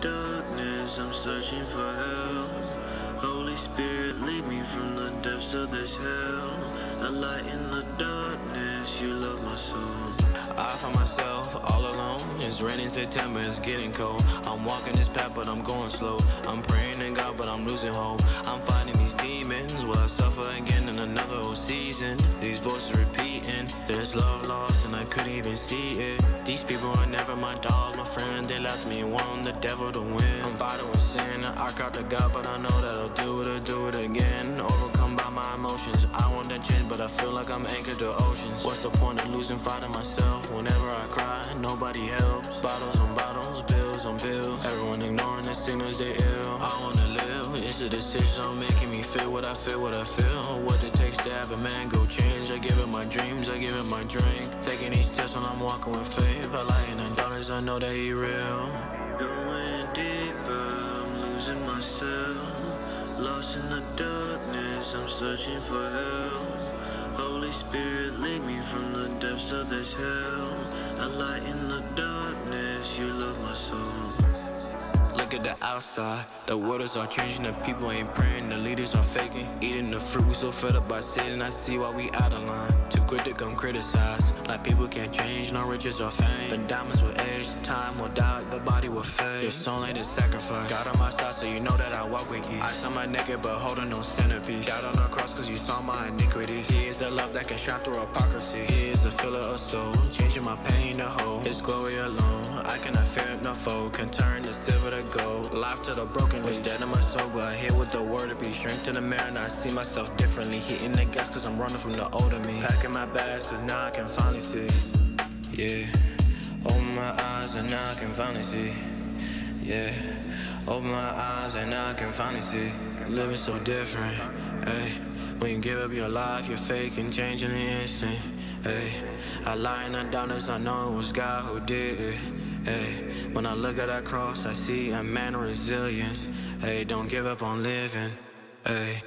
darkness, I'm searching for help. Holy Spirit, lead me from the depths of this hell. A light in the darkness, you love my soul. I find myself all alone. It's raining September, it's getting cold. I'm walking this path, but I'm going slow. I'm praying to God, but I'm losing hope. I'm fighting these demons. Will I suffer again in another old season? These voices repeating. There's love lost, and I couldn't even see it. People are never my dog, my friend. They left me and want the devil to win. I'm fighting with sin. I got the God, but I know that I'll do it, I'll do it again. Overcome by my emotions. I want that change, but I feel like I'm anchored to oceans. What's the point of losing, fight fighting myself? Whenever I cry, nobody helps. Bottles on bottles, bills on bills. Everyone ignoring the signals they ill. I wanna live. It's a decision on making me feel what I feel, what I feel. What it takes to have a man go change. I give it my dreams, I give it my drink. Taking these steps when I'm walking with faith. I lie in the darkness, I know that he real. Going deeper, I'm losing myself. Lost in the darkness, I'm searching for help. Holy Spirit, lead me from the depths of this hell. A light in the darkness, you love my soul. Look at the outside. The is all changing. The people ain't praying. The leaders are faking. Eating the fruit. We so fed up by sin. I see why we out of line. Too quick to come criticize. Like people can't change. No riches or fame. The diamonds will age. Time will die. The body will fade. Your soul ain't a sacrifice. God on my side, so you know that I walk with you. I saw my naked, but holding no centerpiece. God on the cross, cause you saw my iniquities. He is the love that can shine through hypocrisy. He is the filler of soul. Changing my pain to hope. His glory alone. I cannot Can turn the silver to gold. Life to the broken was dead in my soul, but I hear what the word to be. Strength in the mirror, and I see myself differently. Hitting the gas, cause I'm running from the older me. Packing my bags, cause now I can finally see. Yeah. Open my eyes, and now I can finally see. Yeah. Open my eyes, and now I can finally see. Living so different. Hey. When you give up your life, you're faking, and change in an instant. Hey. I lie in the darkness, I know it was God who did it. Hey, when I look at that cross, I see a man of resilience. Hey, don't give up on living. Hey.